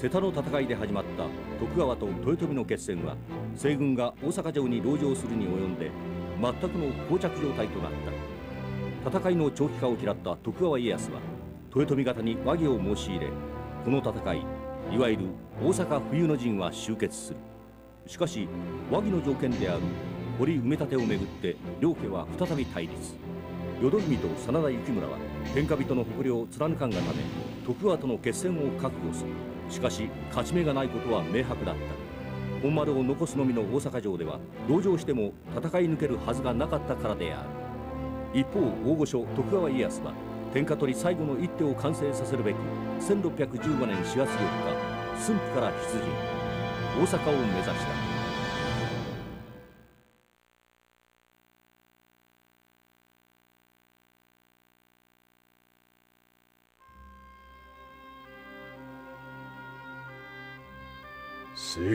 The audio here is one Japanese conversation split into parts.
瀬田の戦いで始まった徳川と豊臣の決戦は西軍が大阪城に籠城するに及んで全くの膠着状態となった。戦いの長期化を嫌った徳川家康は豊臣方に和議を申し入れこの戦いいわゆる大阪冬の陣は終結する。しかし和議の条件である堀埋め立てをめぐって両家は再び対立。淀君と真田幸村は天下人の誇りを貫かんがため徳川との決戦を覚悟する。しかし勝ち目がないことは明白だった。本丸を残すのみの大阪城では同情しても戦い抜けるはずがなかったからである。一方大御所徳川家康は天下取り最後の一手を完成させるべく1615年4月4日駿府から出陣。大阪を目指した。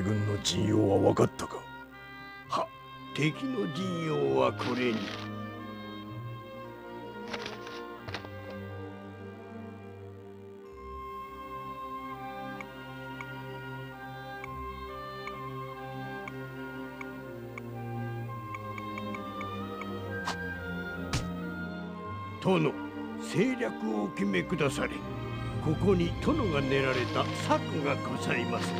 軍の陣容は分かったか？は敵の陣容はこれに。殿政略をお決めくだされ。ここに殿が練られた策がございます。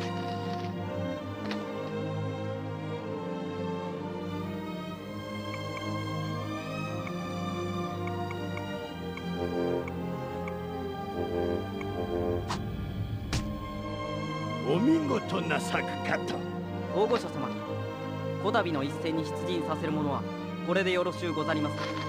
事な策かと。大御所様こたびの一戦に出陣させる者はこれでよろしゅうござります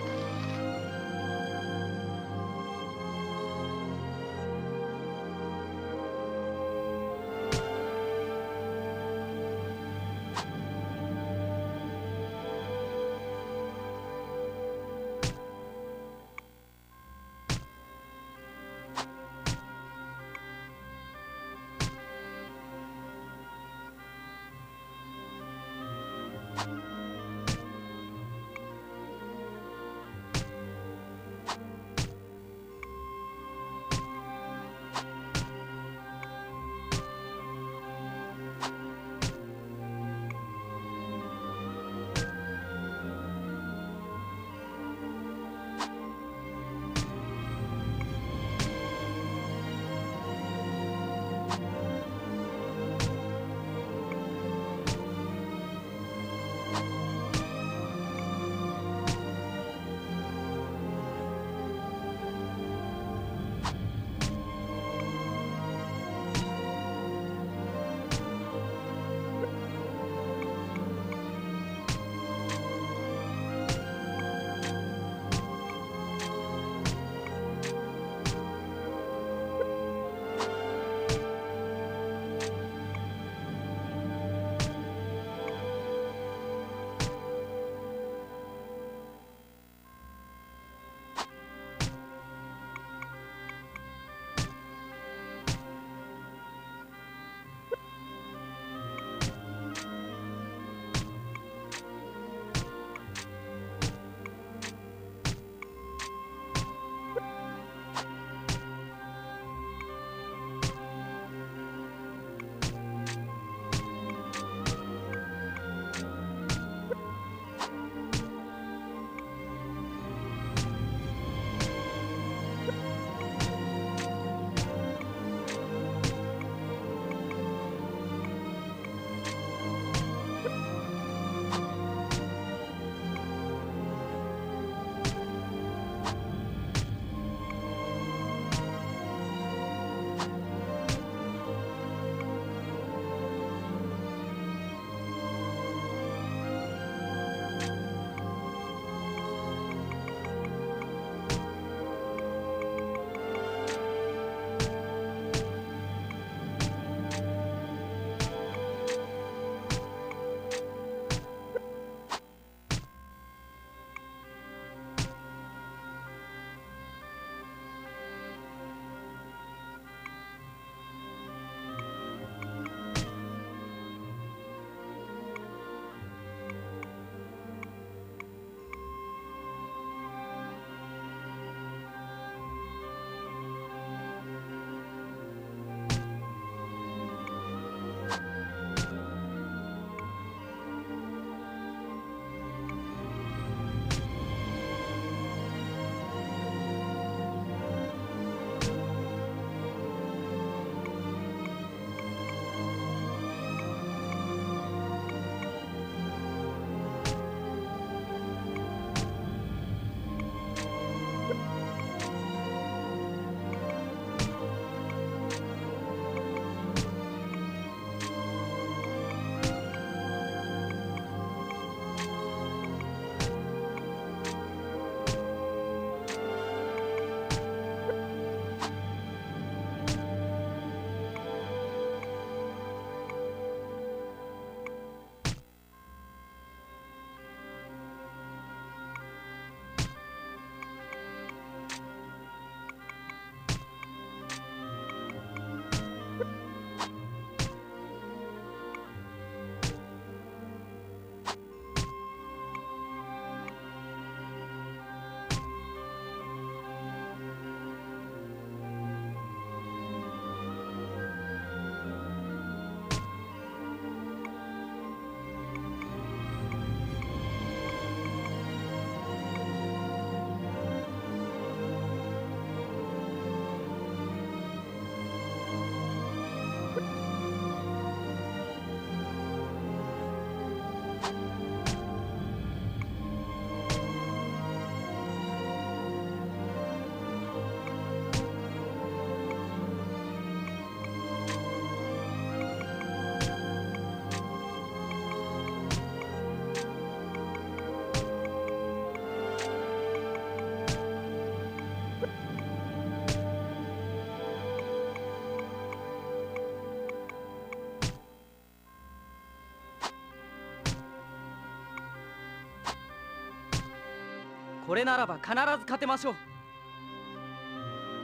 これならば必ず勝てましょう。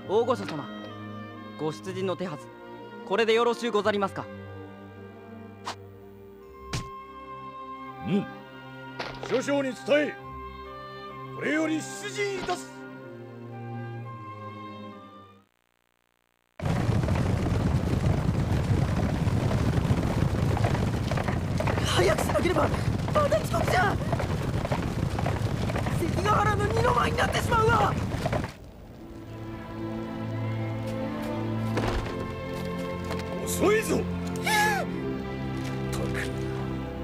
大御所様ご出陣の手はず。これでよろしゅうござりますか。うん。諸将に伝え。これより出陣いたす。原の二の舞になってしまうわ遅いぞ。たく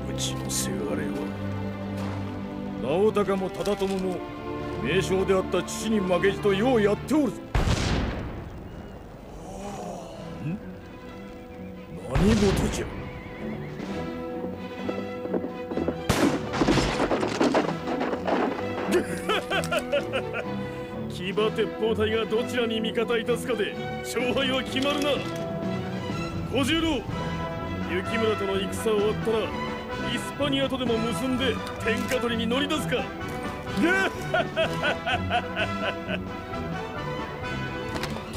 うちのせがれは。直高も忠友も名将であった父に負けじとようやっておるぞ。何事じゃ。馬鉄砲隊がどちらに味方いたすかで勝敗は決まるな。小十郎雪村との戦終わったらイスパニアとでも結んで天下取りに乗り出すか。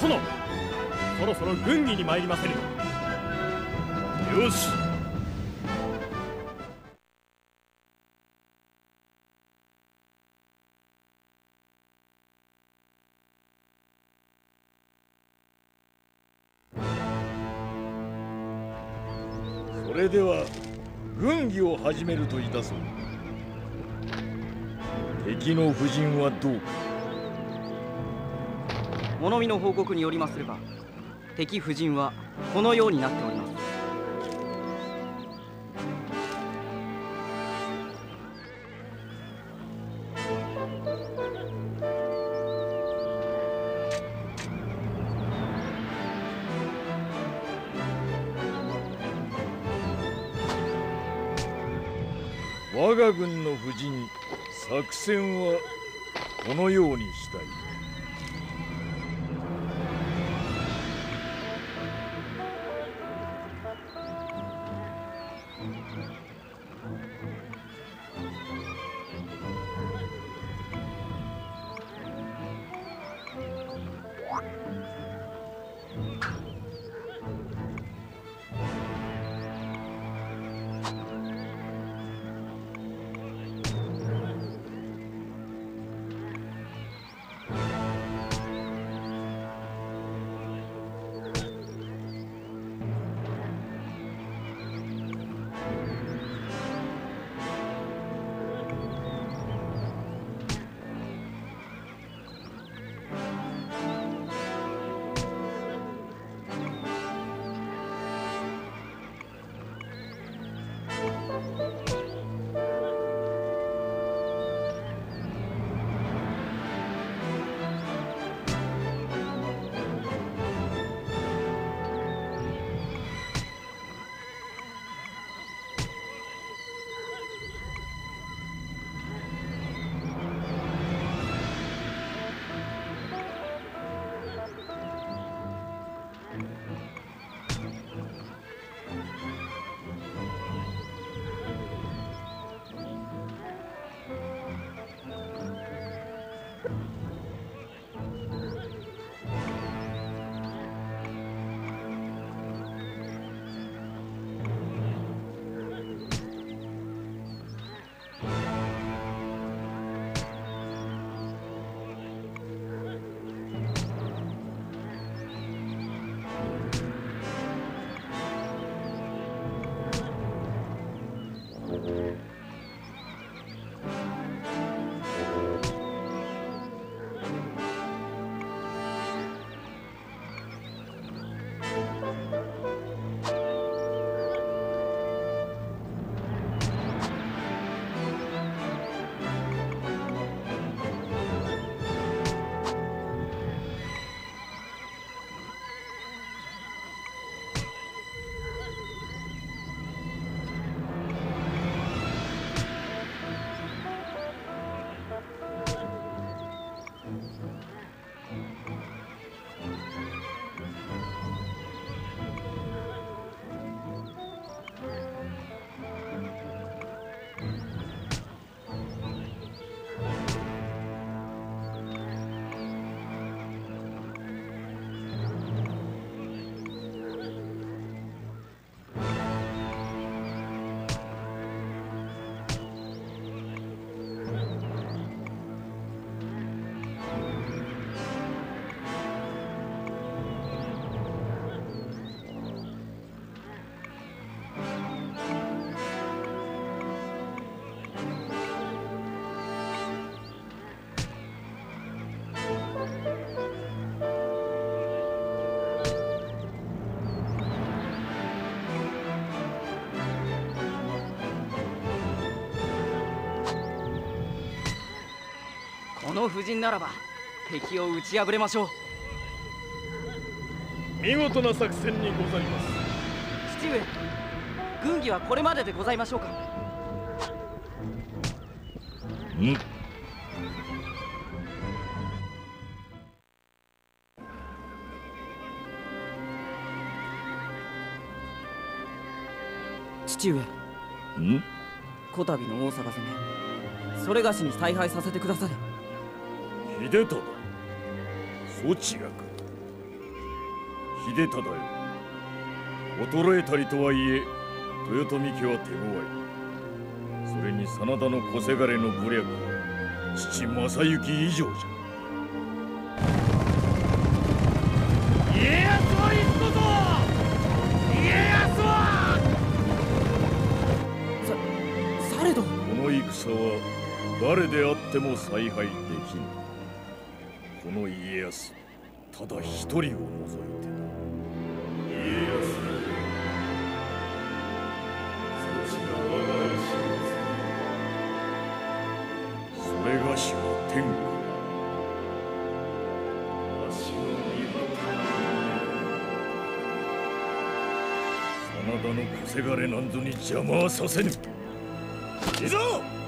殿そろそろ軍議に参りませぬ。よし。では軍議を始めるといたそう。敵の夫人はどうか。物見の報告によりますれば敵夫人はこのようになっております。人作戦はこのようにしたい。の布陣ならば敵を打ち破れましょう。見事な作戦にございます。父上軍議はこれまででございましょうか。ん。父上ん。こたびの大阪攻めそれがしに采配させてください秀忠。そちらか。秀忠よ。衰えたりとはいえ豊臣家は手強い。それに真田の小せがれの武略は父正行以上じゃ。家康は行くこと家康は！さされど。この戦は誰であっても采配できぬこの家康。ただ一人を除いてな家康。そちが我が意志それがしは天下わしの見真田の小せがれなんぞに邪魔はさせぬ。いざ！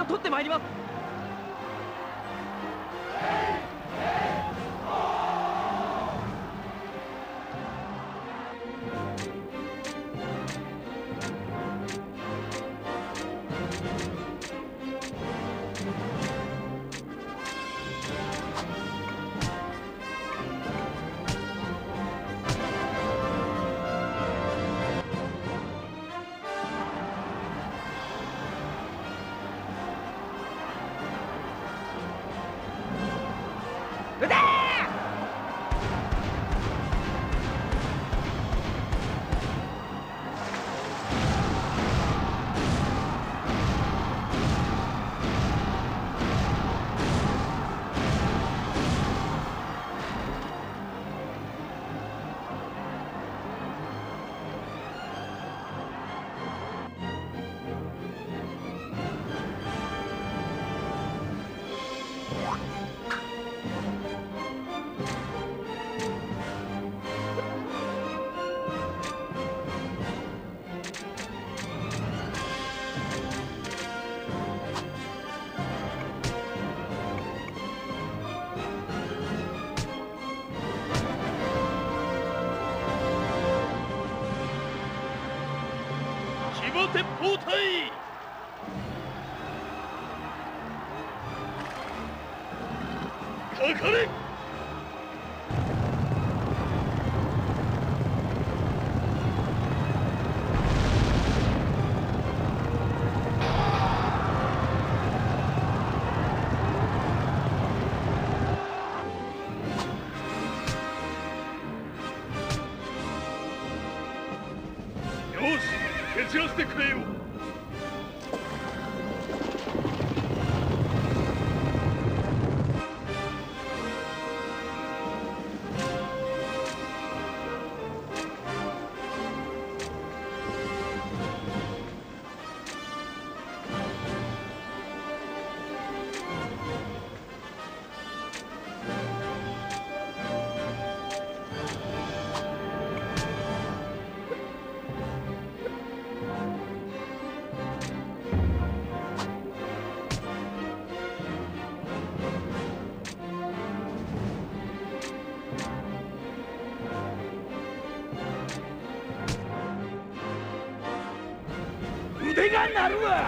を取ってまいります。அறிவு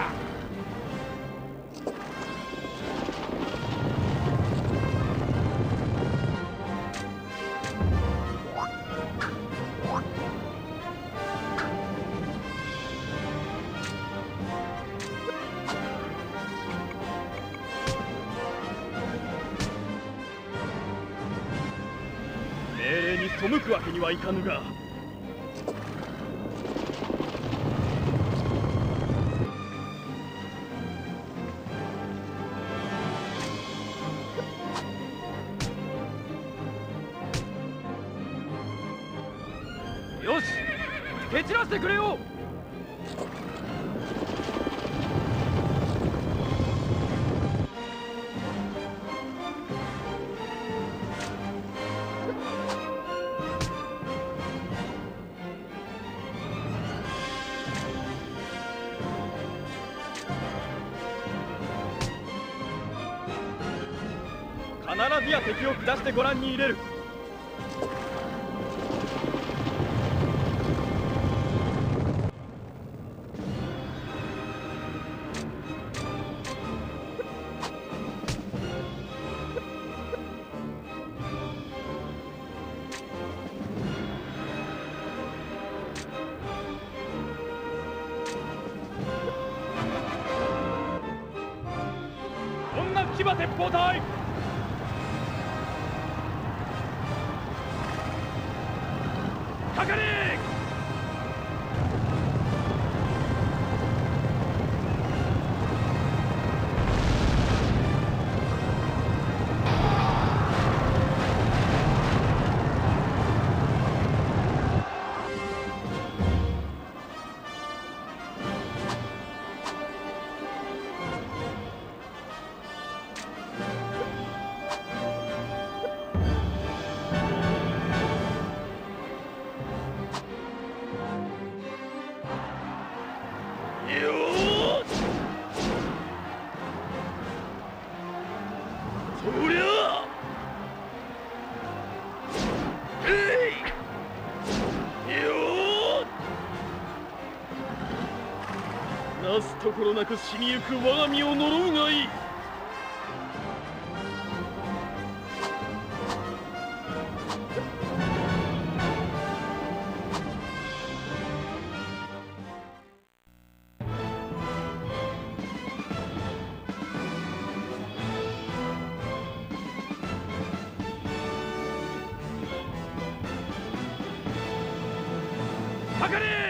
蹴散らしてくれよ。必ずや敵を下してご覧に入れる。ーなすところなく死にゆく我が身を呪うがいいかかれ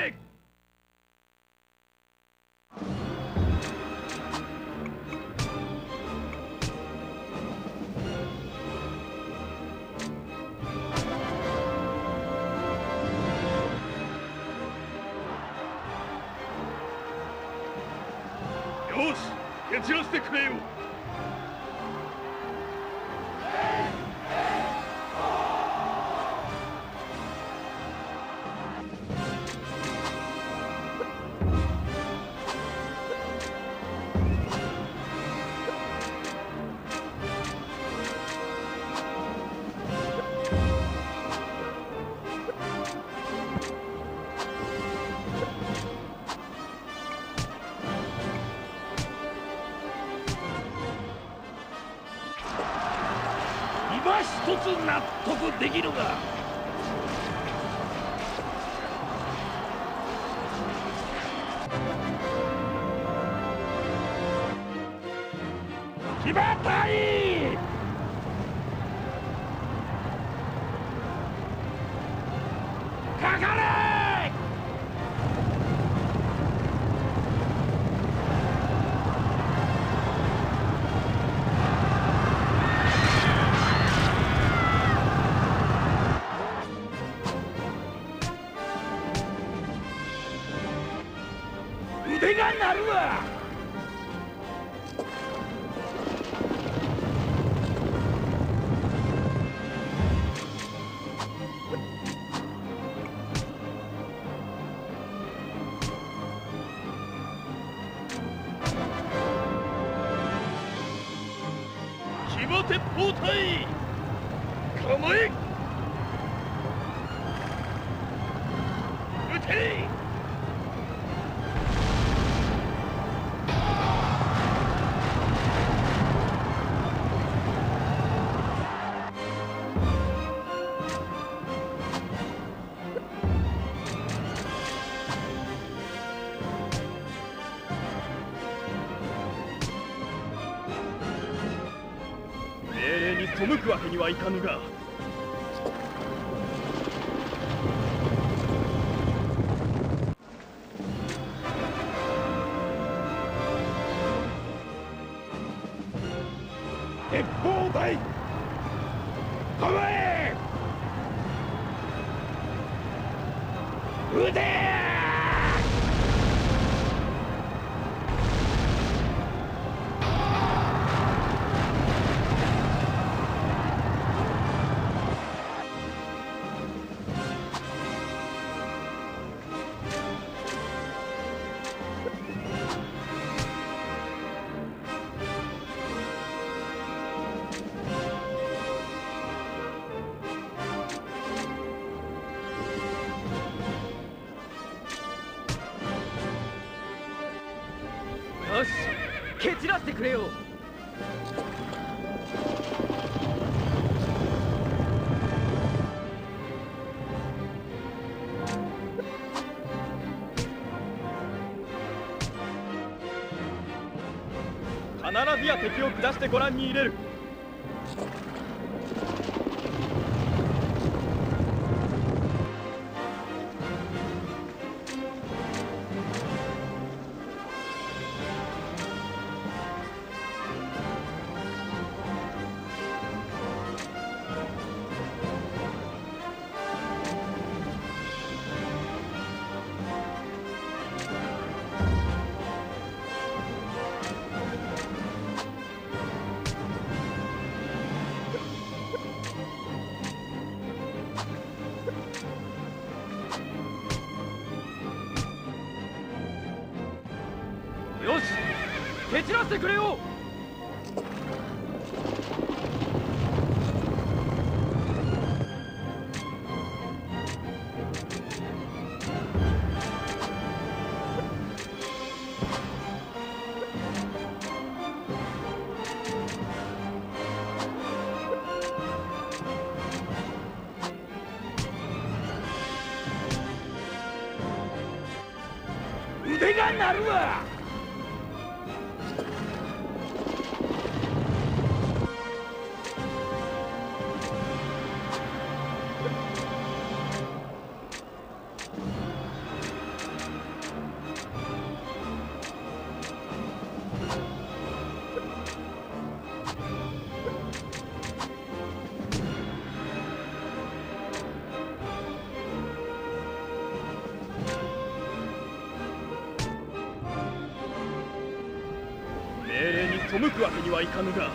腕が鳴るわ。騎馬鉄砲隊構え撃てや敵を下してご覧に入れる。蹴散らしてくれよ。はいかぬが。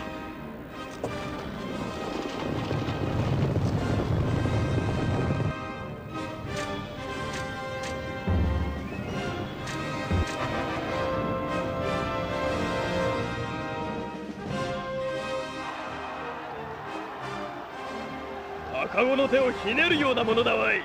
赤子の手をひねるようなものだわい。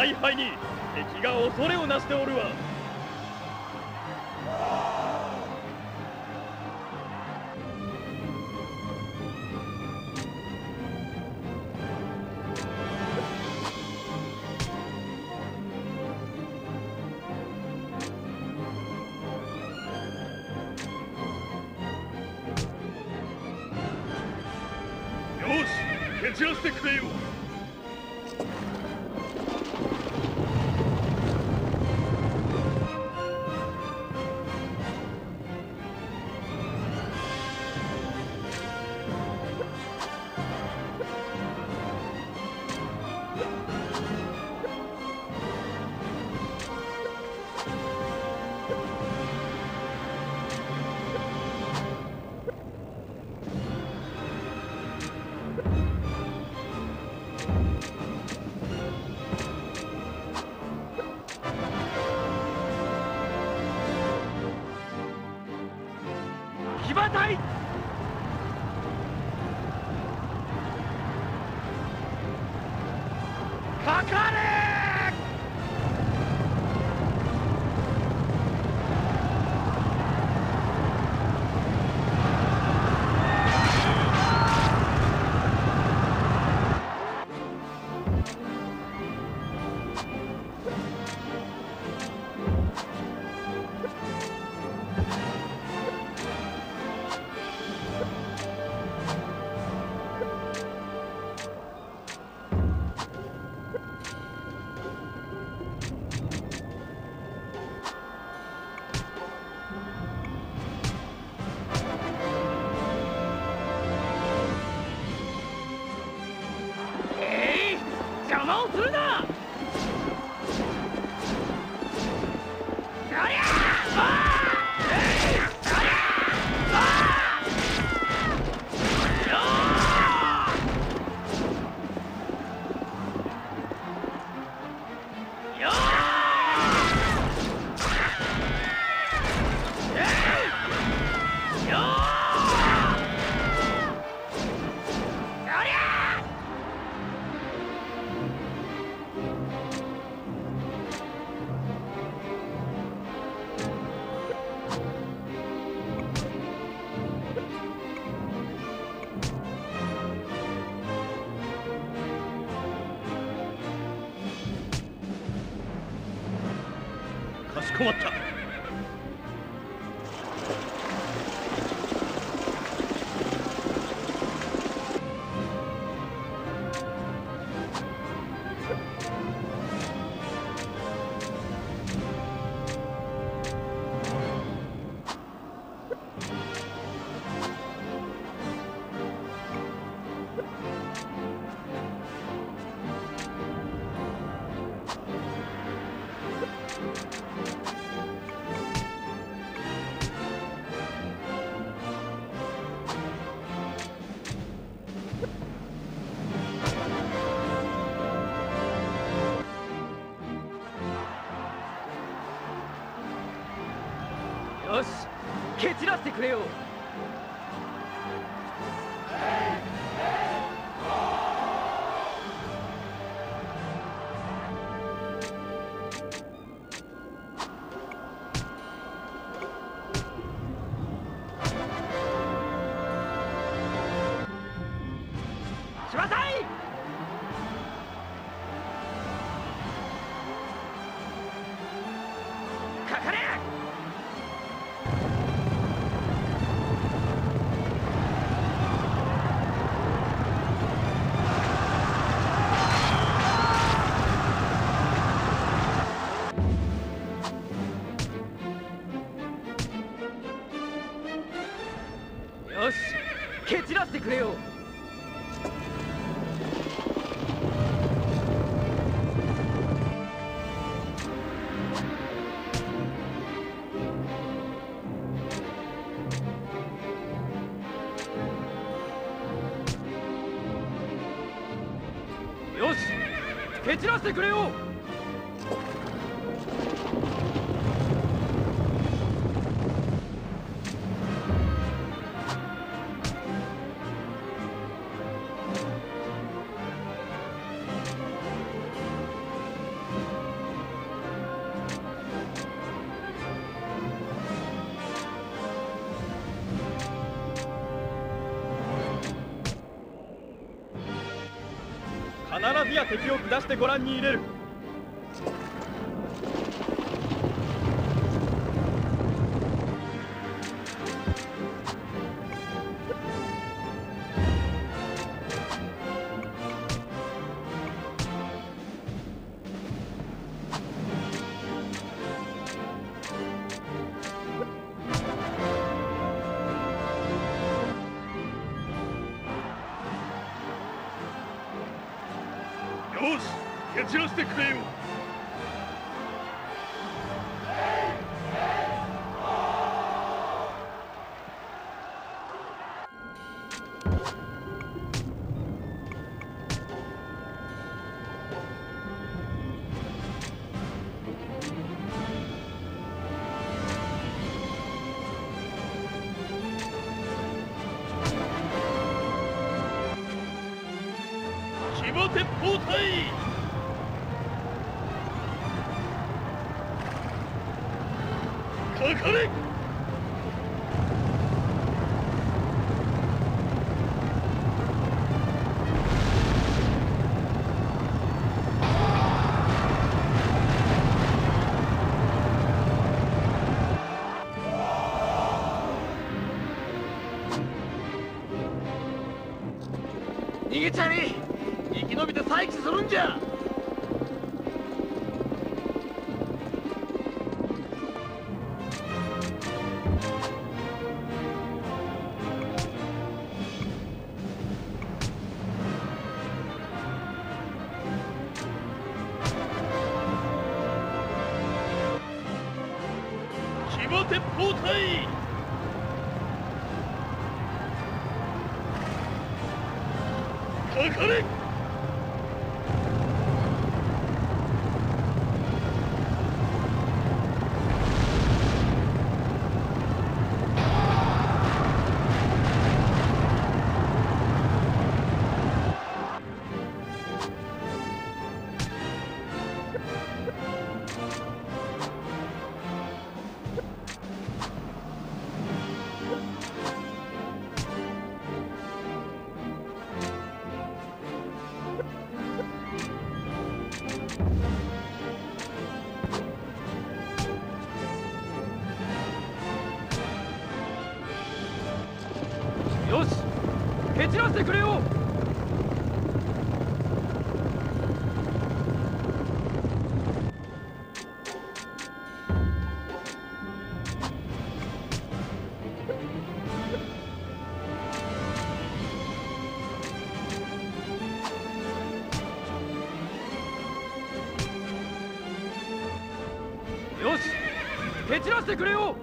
采配に敵が恐れをなしておるわ。困った。してくれよ。出してご覧に入れる。島鉄砲隊かかれ。してくれよ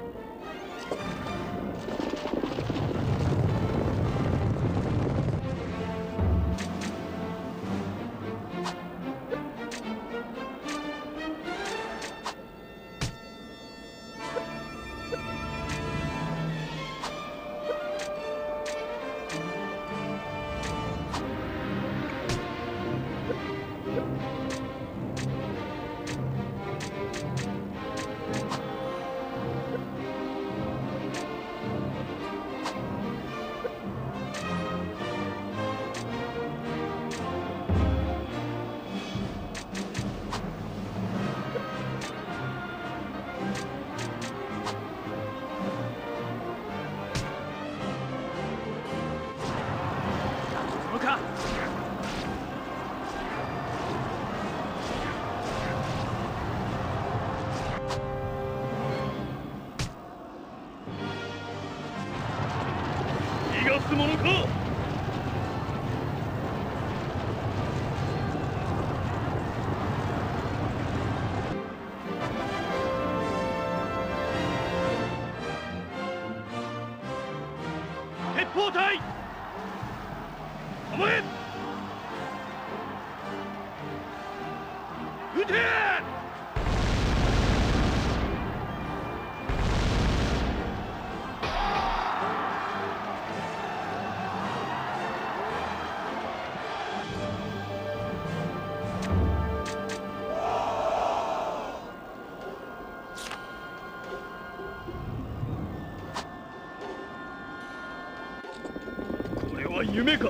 夢か。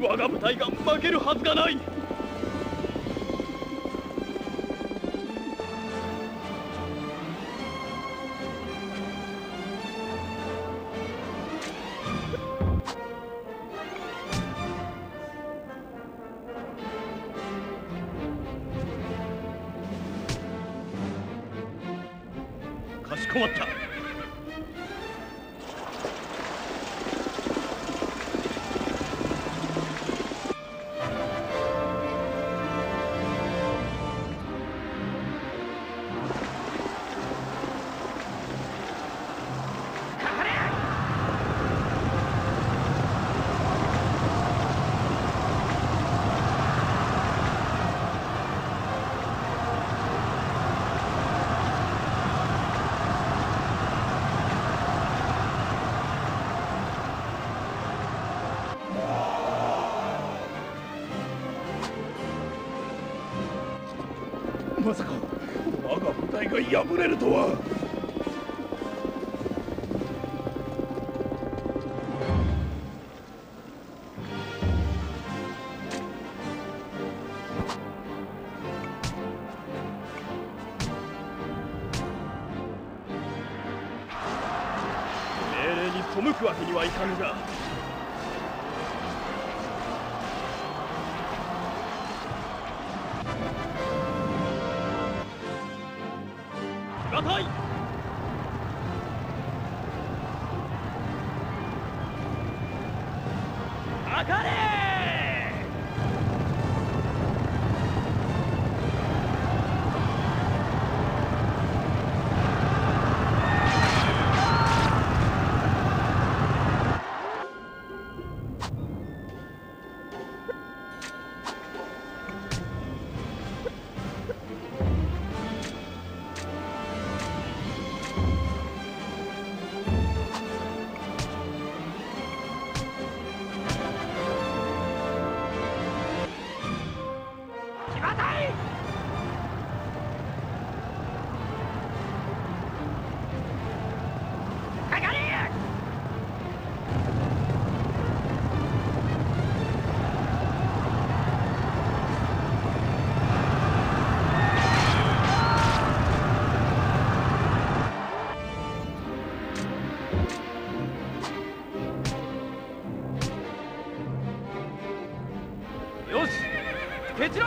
我が部隊が負けるはずがない。かしこまった。れるとは。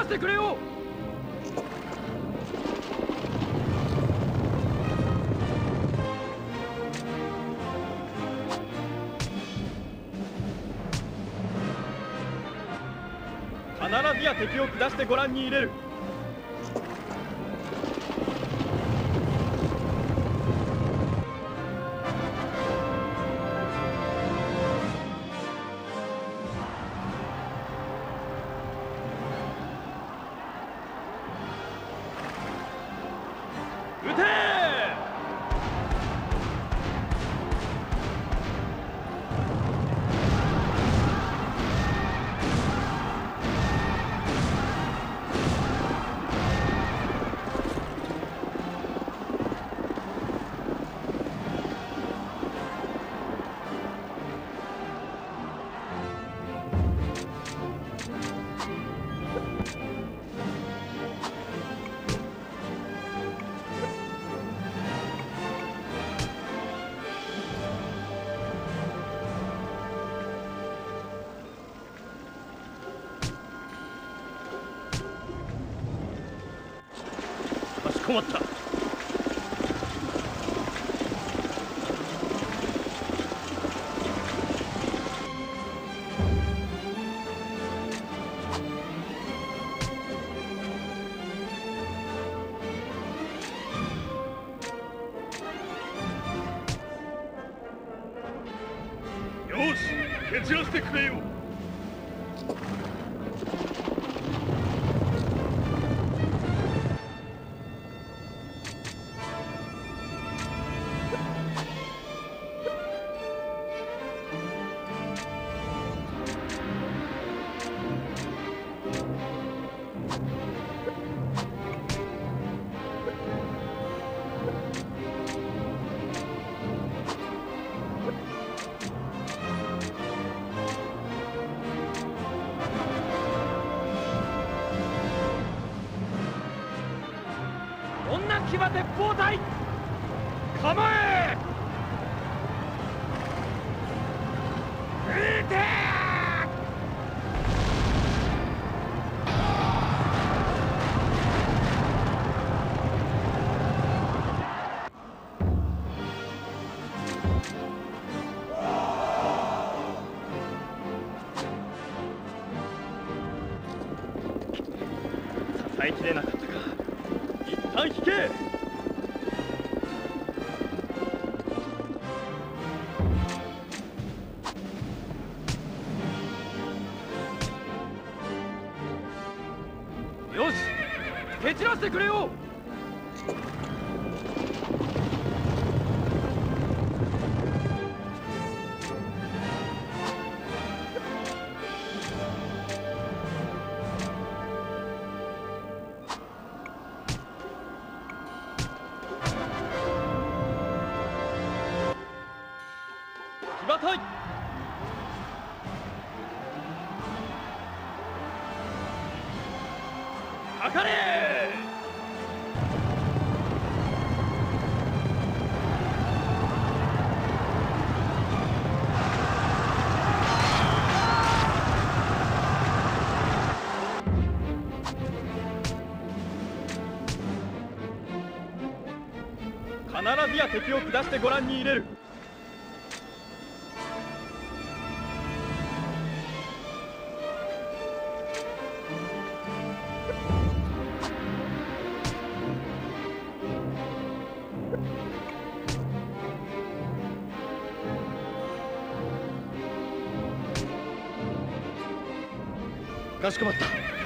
らしてくれよ。必ずや敵を下してご覧に入れる。交代敵を下してご覧に入れる。かしこまった。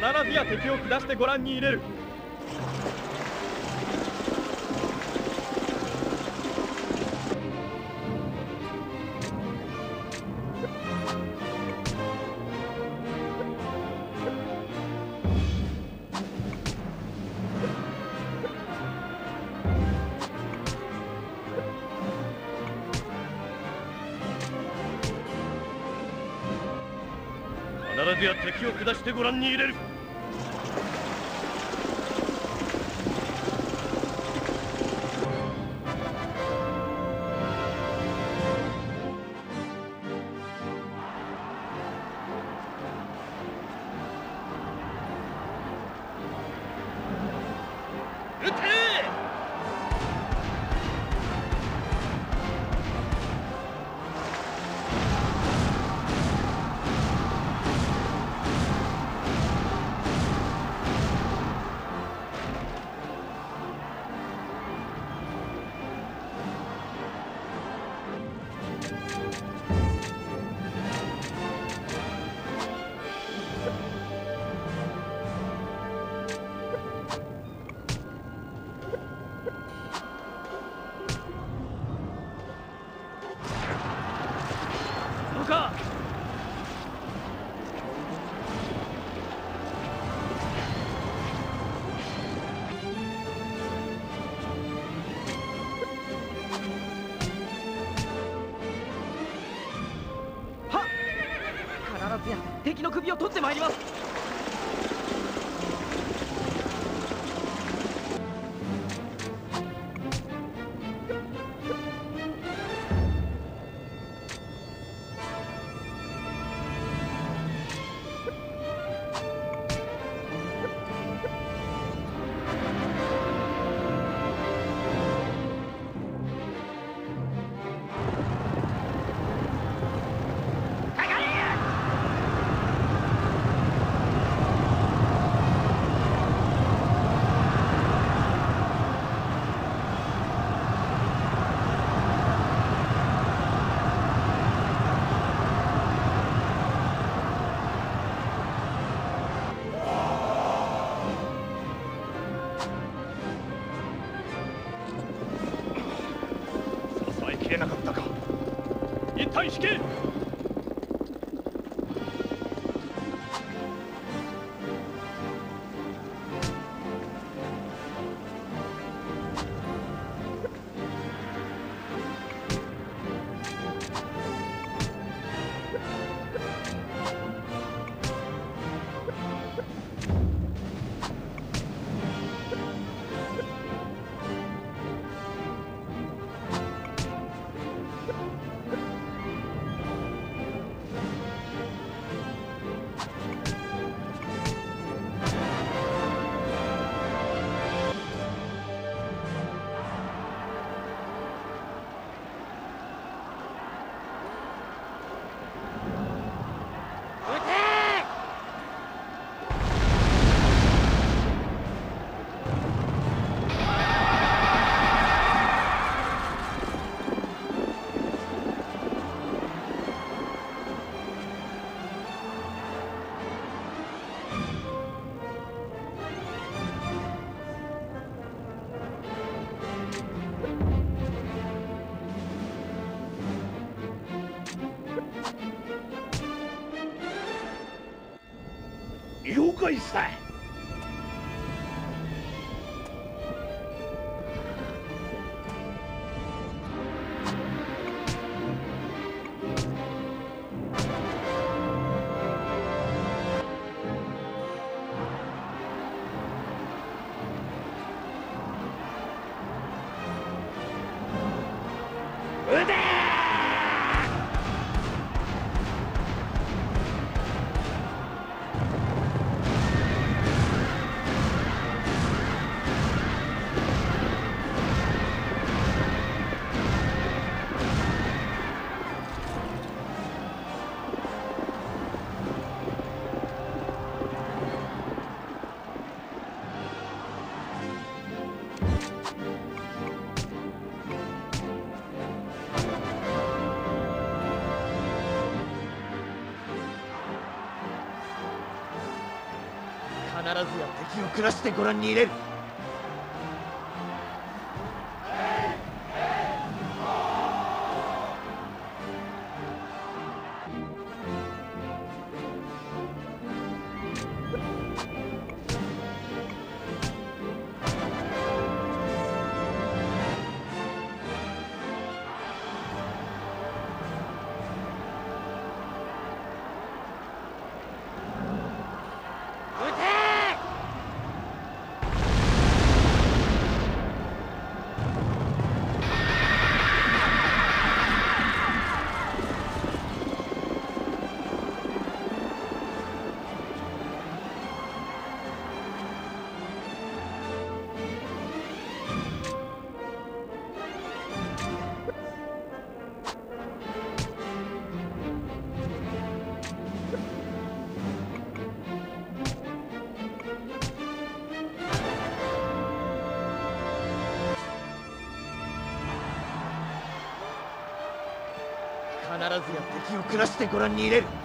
必ずや敵を下してご覧に入れる。必ずや敵を下してご覧に入れる。一旦引 Please stay. 敵を下らしてご覧に入れる。ずや敵を下らしてご覧に入れる。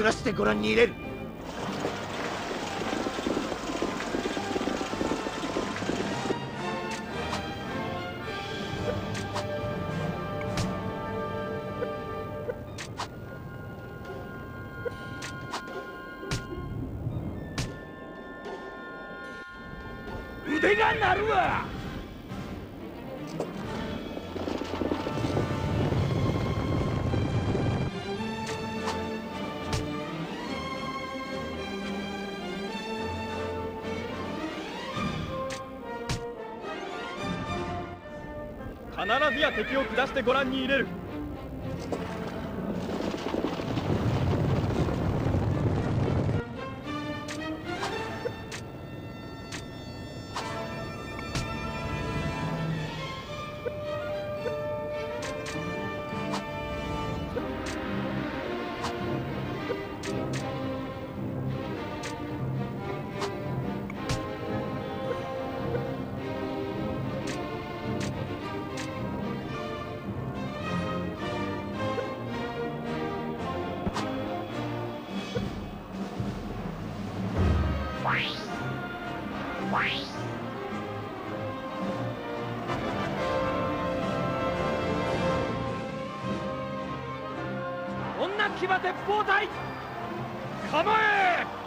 暮らしてご覧に入れる。敵を下してご覧に入れる。女騎馬鉄砲隊構え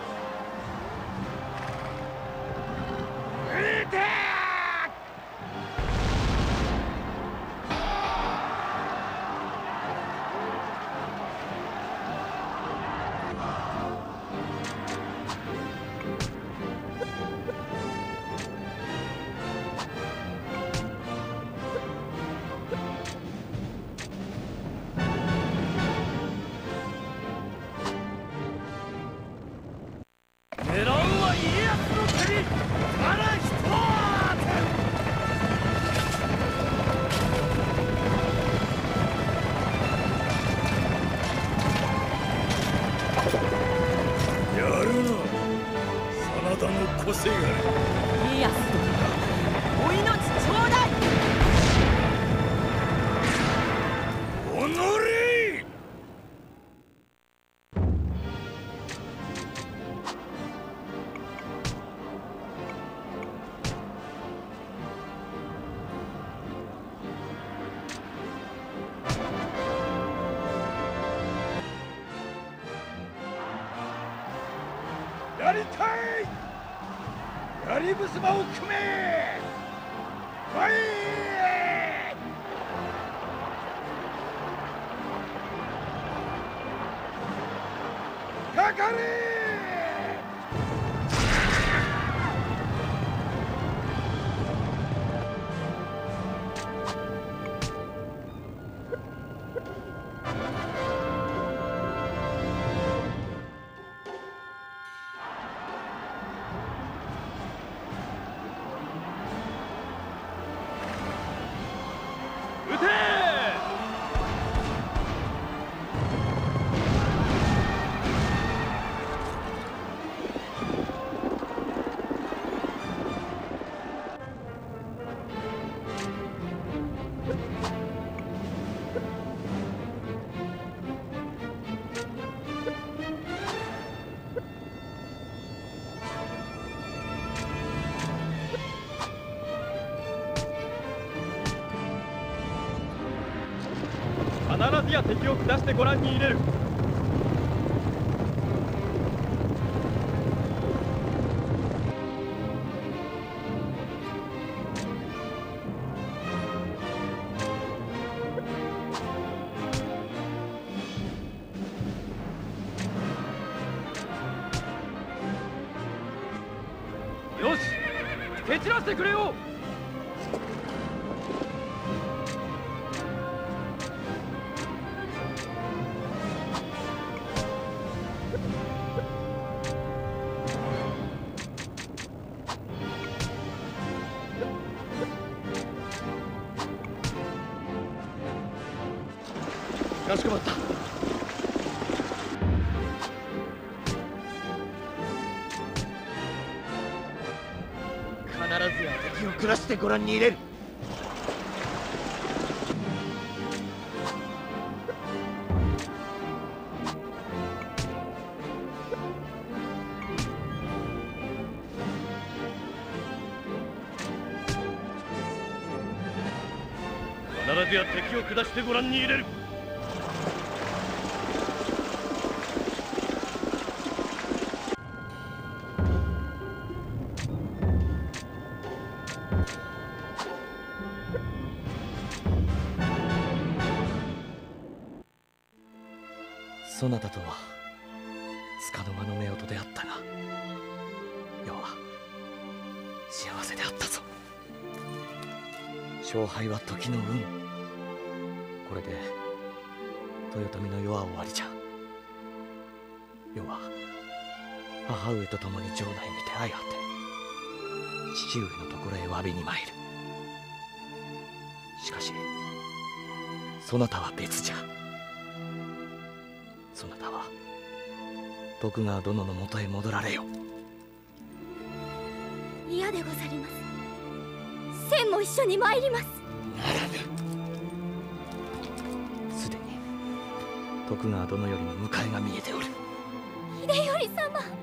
必ずや敵を下してご覧に入れる。下してご覧に入れる。必ずや敵を下してご覧に入れる。母上と共に城内にて相果て。父上のところへ詫びに参る。しかしそなたは別じゃ。そなたは徳川殿のもとへ戻られよ。嫌でござります。千も一緒に参ります。すでに徳川殿よりの迎えが見えておる。秀頼様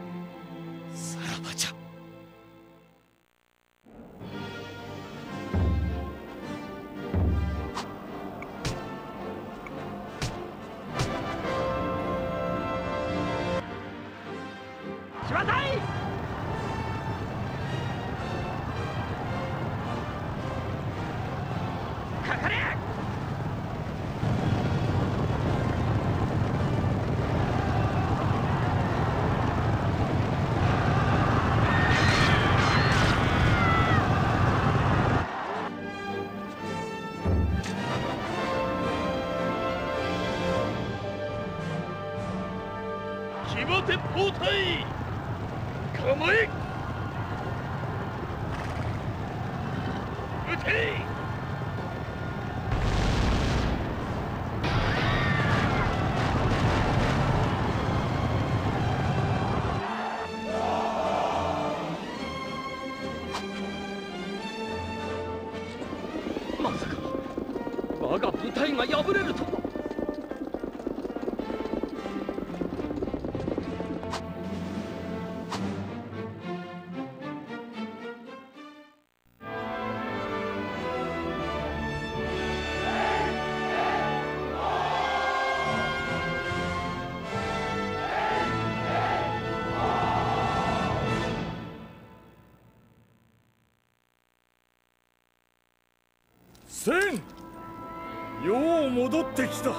ってきた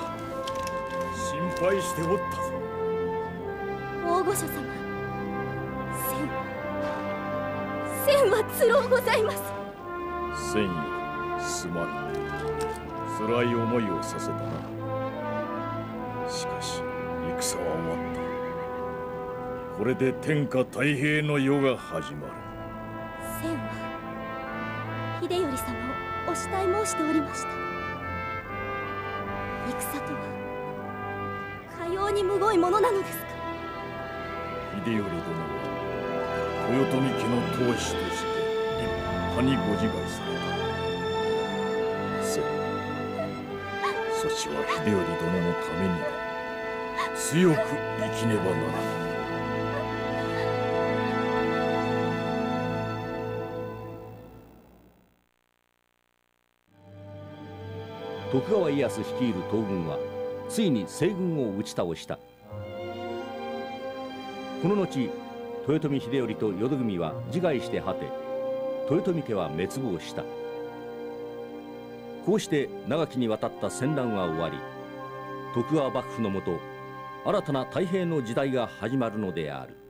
心配しておったぞ。大御所様千千はつろうございます。千よすまぬ辛い思いをさせたな。しかし戦は終わった。これで天下太平の世が始まる。千は秀頼様をお慕い申しておりました戦とはかようにむごいものなのですか？秀頼殿は豊臣家の当主として立派にご自害された。千そちは秀頼殿のためにも強く生きねばならぬ徳川家康率いる東軍はついに西軍を打ち倒した。この後豊臣秀頼と淀組は自害して果て豊臣家は滅亡した。こうして長きにわたった戦乱は終わり徳川幕府のもと新たな太平の時代が始まるのである。